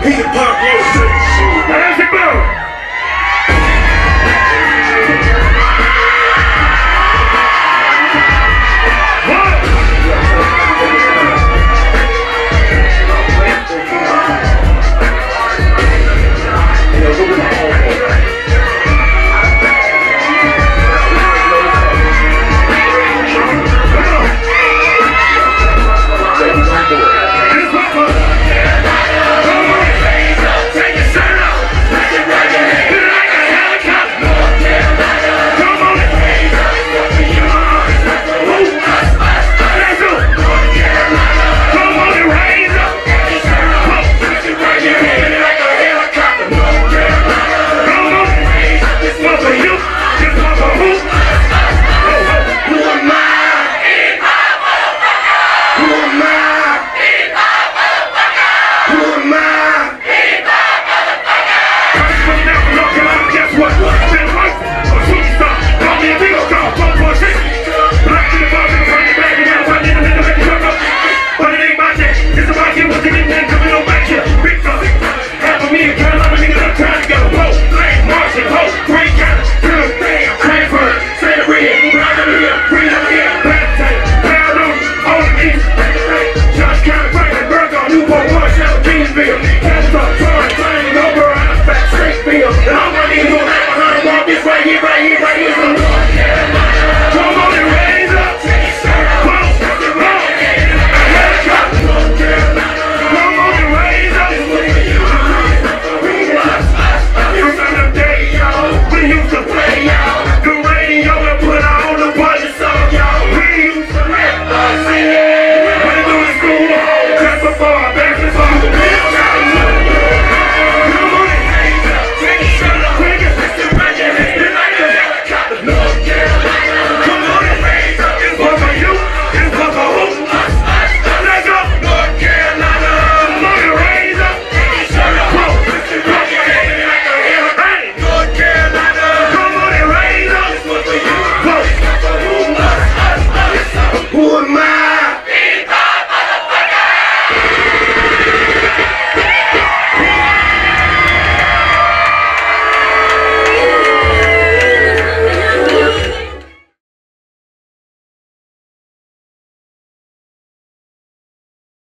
He a pop low 我们